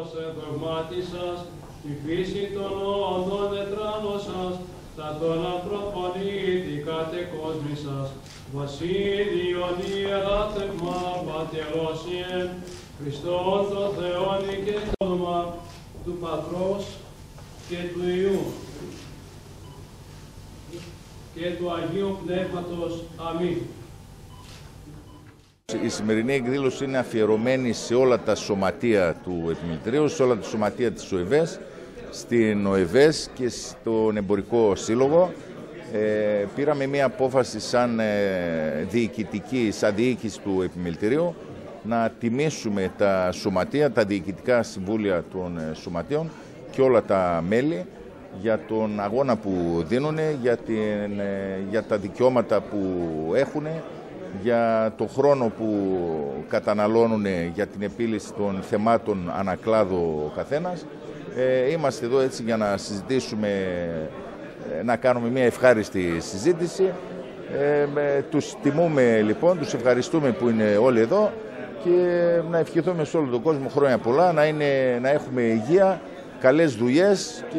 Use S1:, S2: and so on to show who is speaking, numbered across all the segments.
S1: Ως εδογμάτισας, τη φύση των όντων ετράνωσας, τα των ανθρώπων ήδη κατεκόσμησας, Βασίλειον ιεράτευμα πατερόσιε, Χριστόν το Θεόν και το όνομα του Πατρός και του Υιού και του Αγίου Πνεύματος. Αμήν.
S2: Η σημερινή εκδήλωση είναι αφιερωμένη σε όλα τα σωματεία του Επιμελητηρίου, σε όλα τα σωματεία της ΟΕΒΕΣ, στην ΟΕΒΕΣ και στον Εμπορικό Σύλλογο. Ε, πήραμε μια απόφαση σαν ε, διοικητική, σαν διοίκηση του Επιμελητηρίου, να τιμήσουμε τα σωματεία, τα διοικητικά συμβούλια των ε, σωματείων και όλα τα μέλη για τον αγώνα που δίνουν, για, την, ε, για τα δικαιώματα που έχουν, για το χρόνο που καταναλώνουν για την επίλυση των θεμάτων ανακλάδο ο καθένας. Ε, είμαστε εδώ έτσι για να συζητήσουμε, ε, να κάνουμε μια ευχάριστη συζήτηση. Ε, τους τιμούμε λοιπόν, τους ευχαριστούμε που είναι όλοι εδώ και να ευχηθούμε σε όλο τον κόσμο χρόνια πολλά, να, είναι, να έχουμε υγεία, καλές δουλειές και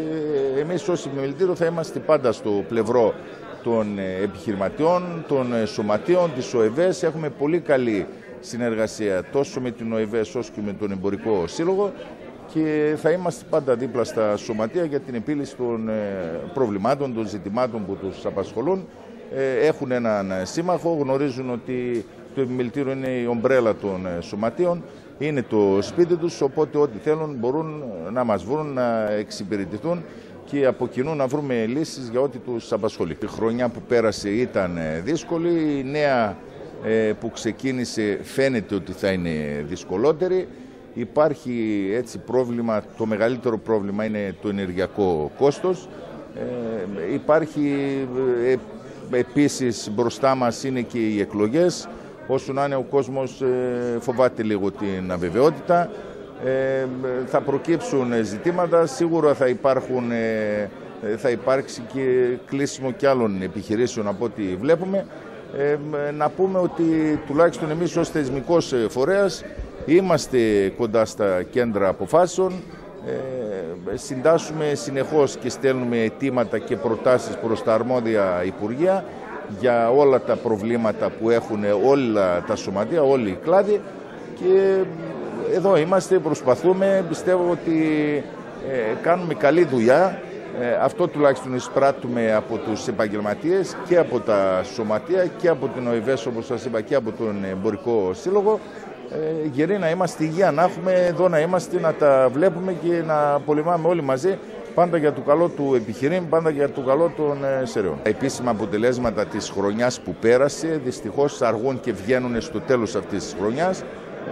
S2: εμείς ως επιμελητήριο θα είμαστε πάντα στο πλευρό των ε, επιχειρηματιών, των ε, σωματείων, της ΟΕΒΕΣ. Έχουμε πολύ καλή συνεργασία τόσο με την ΟΕΒΕΣ όσο και με τον Εμπορικό Σύλλογο και θα είμαστε πάντα δίπλα στα σωματεία για την επίλυση των ε, προβλημάτων, των ζητημάτων που τους απασχολούν. Έχουν έναν σύμμαχο, γνωρίζουν ότι το επιμελητήριο είναι η ομπρέλα των σωματείων είναι το σπίτι τους, οπότε ό,τι θέλουν μπορούν να μας βρουν, να εξυπηρετηθούν και από κοινού να βρούμε λύσεις για ό,τι τους απασχολεί. Η χρονιά που πέρασε ήταν ε, δύσκολη, η νέα ε, που ξεκίνησε φαίνεται ότι θα είναι δυσκολότερη. Υπάρχει έτσι πρόβλημα, το μεγαλύτερο πρόβλημα είναι το ενεργειακό κόστος. Ε, υπάρχει ε, επίσης μπροστά μας είναι και οι εκλογές. Όσο να είναι ο κόσμος ε, φοβάται λίγο την αβεβαιότητα. Ε, θα προκύψουν ζητήματα, σίγουρα θα, υπάρχουν, ε, θα υπάρξει και κλείσιμο και άλλων επιχειρήσεων από ό,τι βλέπουμε. να πούμε ότι τουλάχιστον εμείς ως θεσμικός φορέας είμαστε κοντά στα κέντρα αποφάσεων, συντάσσουμε συνεχώς και στέλνουμε αιτήματα και προτάσεις προς τα αρμόδια Υπουργεία για όλα τα προβλήματα που έχουν όλα τα σωματεία, όλοι οι κλάδοι. Και εδώ είμαστε, προσπαθούμε, πιστεύω ότι ε, κάνουμε καλή δουλειά. Ε, αυτό τουλάχιστον εισπράττουμε από τους επαγγελματίες και από τα σωματεία και από την ΟΕΒΕΣ όπως σας είπα και από τον Εμπορικό Σύλλογο. Ε, γεροί να είμαστε, υγεία να έχουμε, εδώ να είμαστε, να τα βλέπουμε και να πολεμάμε όλοι μαζί πάντα για το καλό του επιχειρήν, πάντα για το καλό των ε, σερεών. Τα επίσημα αποτελέσματα της χρονιάς που πέρασε δυστυχώς αργούν και βγαίνουν στο τέλος αυτής της χρονιάς.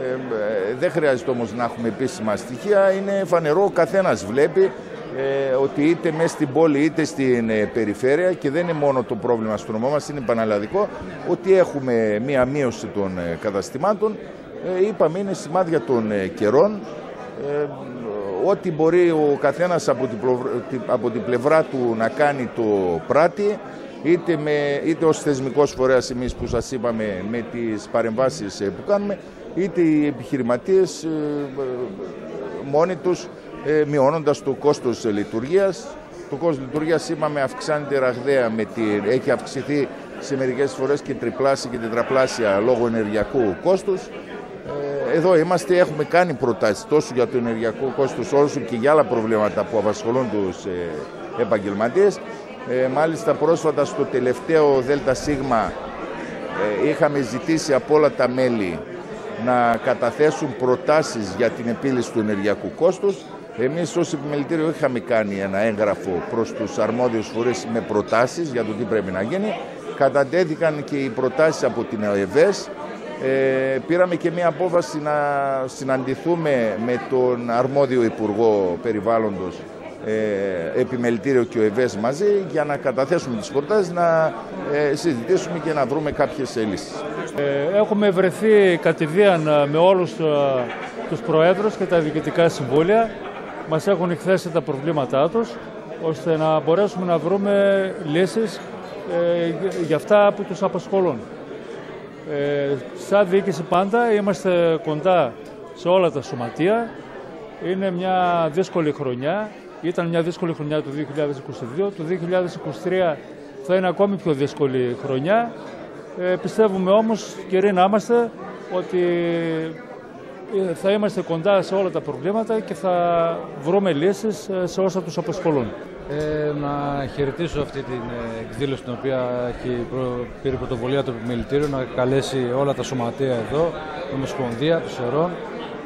S2: Ε, ε, δεν χρειάζεται όμως να έχουμε επίσημα στοιχεία, είναι φανερό, ο καθένας βλέπει ε, ότι είτε μέσα στην πόλη είτε στην ε, περιφέρεια και δεν είναι μόνο το πρόβλημα στο νομό μας, είναι πανελλαδικό, ότι έχουμε μία μείωση των καταστημάτων. είπαμε είναι σημάδια των καιρών. Ό,τι μπορεί ο καθένας από την, από την πλευρά του να κάνει το πράτη είτε, με, είτε ως θεσμικός φορέας εμείς που σας είπαμε με τις παρεμβάσεις ε, που κάνουμε είτε οι επιχειρηματίες ε, ε, μόνοι τους μειώνοντας το κόστος λειτουργίας. Το κόστος λειτουργίας είπαμε αυξάνεται ραγδαία, με την, έχει αυξηθεί σε μερικές φορές και τριπλάσια και τετραπλάσια λόγω ενεργειακού κόστους εδώ είμαστε, έχουμε κάνει προτάσεις τόσο για το ενεργειακό κόστος όσο και για άλλα προβλήματα που απασχολούν τους ε, επαγγελματίες. Ε, μάλιστα πρόσφατα στο τελευταίο ΔΣ ε, είχαμε ζητήσει από όλα τα μέλη να καταθέσουν προτάσεις για την επίλυση του ενεργειακού κόστους. Εμείς ως επιμελητήριο είχαμε κάνει ένα έγγραφο προς τους αρμόδιους φορείς με προτάσεις για το τι πρέπει να γίνει. Κατατέθηκαν και οι προτάσεις από την ΕΟΕΒΕΣ ε, πήραμε και μία απόφαση να συναντηθούμε με τον αρμόδιο Υπουργό Περιβάλλοντος ε, Επιμελητήριο και ο ΕΒΕΣ μαζί για να καταθέσουμε τις προτάσεις, να ε, συζητήσουμε και να βρούμε κάποιες λύσεις.
S3: Ε, έχουμε βρεθεί κατηδίαν ε, με όλους τους Προέδρους και τα Διοικητικά Συμβούλια. Μας έχουν εκθέσει τα προβλήματά τους ώστε να μπορέσουμε να βρούμε λύσεις για αυτά που τους απασχολούν. Ε, σαν διοίκηση πάντα είμαστε κοντά σε όλα τα σωματεία Είναι μια δύσκολη χρονιά. Ήταν μια δύσκολη χρονιά το 2022. Το 2023 θα είναι ακόμη πιο δύσκολη χρονιά. Ε, πιστεύουμε όμως, κυρία να είμαστε, ότι ε, θα είμαστε κοντά σε όλα τα προβλήματα και θα βρούμε λύσεις ε, σε όσα τους απασχολούν.
S4: Ε, να χαιρετήσω αυτή την ε, εκδήλωση την οποία έχει προ... πήρε πρωτοβουλία του Επιμελητήριου να καλέσει όλα τα σωματεία εδώ, την Ομοσπονδία, του Σερών,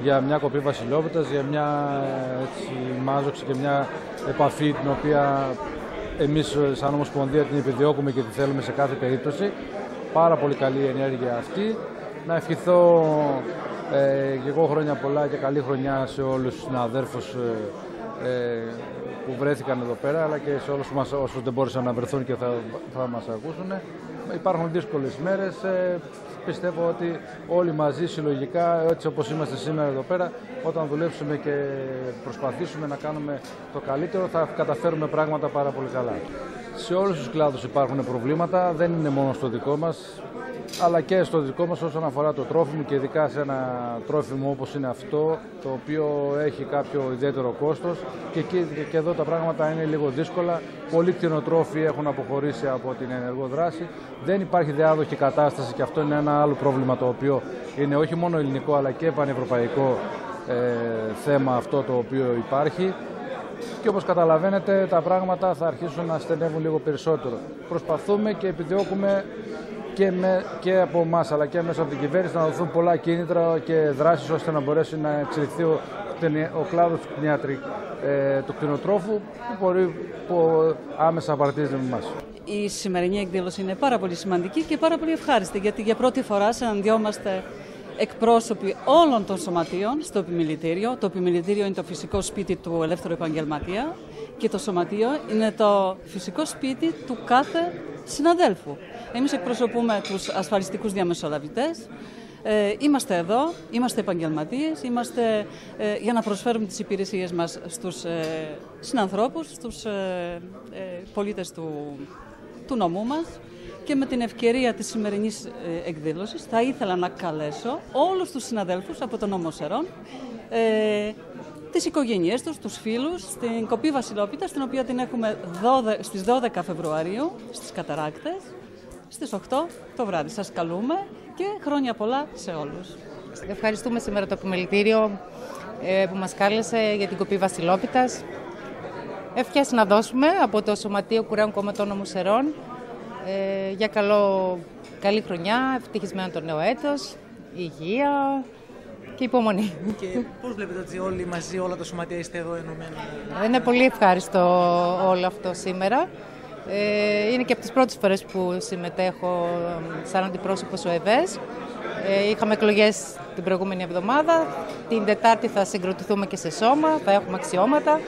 S4: για μια κοπή βασιλόπιτας, για μια έτσι, μάζοξη και μια επαφή την οποία εμείς σαν Ομοσπονδία την επιδιώκουμε και τη θέλουμε σε κάθε περίπτωση. Πάρα πολύ καλή ενέργεια αυτή. Να ευχηθώ ε, και εγώ χρόνια πολλά και καλή χρονιά σε όλους τους συναδέρφους ε, ε, που βρέθηκαν εδώ πέρα, αλλά και σε όλους μας, όσους δεν μπόρεσαν να βρεθούν και θα, θα μας ακούσουν. Υπάρχουν δύσκολες μέρες. Ε, πιστεύω ότι όλοι μαζί συλλογικά, έτσι όπως είμαστε σήμερα εδώ πέρα, όταν δουλέψουμε και προσπαθήσουμε να κάνουμε το καλύτερο, θα καταφέρουμε πράγματα πάρα πολύ καλά. Σε όλους τους κλάδους υπάρχουν προβλήματα, δεν είναι μόνο στο δικό μας αλλά και στο δικό μας όσον αφορά το τρόφιμο και ειδικά σε ένα τρόφιμο όπως είναι αυτό το οποίο έχει κάποιο ιδιαίτερο κόστος και, εκεί, και εδώ τα πράγματα είναι λίγο δύσκολα. Πολλοί κτηνοτρόφοι έχουν αποχωρήσει από την ενεργό δράση. Δεν υπάρχει διάδοχη κατάσταση και αυτό είναι ένα άλλο πρόβλημα το οποίο είναι όχι μόνο ελληνικό αλλά και πανευρωπαϊκό ε, θέμα αυτό το οποίο υπάρχει και όπως καταλαβαίνετε τα πράγματα θα αρχίσουν να στενεύουν λίγο περισσότερο. Προσπαθούμε και επιδιώκουμε και, με, και από εμά αλλά και μέσα από την κυβέρνηση να δοθούν πολλά κίνητρα και δράσεις ώστε να μπορέσει να εξελιχθεί ο, ο κλάδος του, κτηνιατρικ, ε, του κτηνοτρόφου που μπορεί που άμεσα απαρτίζεται με εμάς.
S5: Η σημερινή εκδήλωση είναι πάρα πολύ σημαντική και πάρα πολύ ευχάριστη γιατί για πρώτη φορά συναντιόμαστε εκπρόσωποι όλων των σωματείων στο επιμελητήριο. Το επιμελητήριο είναι το φυσικό σπίτι του ελεύθερου επαγγελματία και το σωματείο είναι το φυσικό σπίτι του κάθε συναδέλφου. Εμείς εκπροσωπούμε τους ασφαλιστικούς διαμεσολαβητές. Ε, είμαστε εδώ, είμαστε επαγγελματίες, είμαστε ε, για να προσφέρουμε τις υπηρεσίες μας στους ε, συνανθρώπους, στους ε, ε, πολίτες του, του νομού μας και με την ευκαιρία της σημερινής ε, εκδήλωσης θα ήθελα να καλέσω όλους τους συναδέλφους από τον νόμο Σερών ε, τις οικογένειές τους, τους φίλους, στην Κοπή Βασιλόπιτα, στην οποία την έχουμε 12, στις 12 Φεβρουαρίου, στις Καταράκτες, στις 8 το βράδυ. Σας καλούμε και χρόνια πολλά σε όλους.
S6: Ευχαριστούμε σήμερα το επιμελητήριο ε, που μας κάλεσε για την Κοπή Βασιλόπιτας. Ευχές να δώσουμε από το Σωματείο Κουρέων Κομματών Ομοσερών ε, για καλό, καλή χρονιά, ευτυχισμένο το νέο έτος, υγεία, και υπομονή.
S7: Και πώς βλέπετε ότι όλοι μαζί, όλα τα σωματεία είστε εδώ ενωμένα.
S6: Είναι πολύ ευχάριστο όλο αυτό σήμερα. Ε, είναι και από τις πρώτες φορές που συμμετέχω σαν αντιπρόσωπος ο ΕΒΕΣ. Ε, είχαμε εκλογές την προηγούμενη εβδομάδα. Την Τετάρτη θα συγκροτηθούμε και σε σώμα, θα έχουμε αξιώματα.